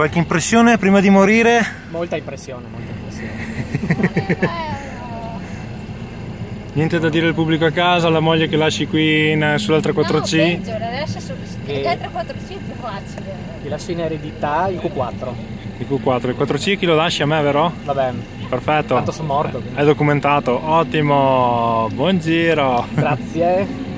Qualche impressione prima di morire? Molta impressione, molta impressione. Niente da dire al pubblico a casa, alla moglie che lasci qui eh, sull'altra 4C? No, peggio, adesso su, l'altra 4C è più facile. Ti lascio in eredità il Q4. Il Q4, il 4C chi lo lasci a me, vero? Vabbè, Perfetto. tanto sono morto. Eh, quindi. È documentato, ottimo, buon giro. Grazie.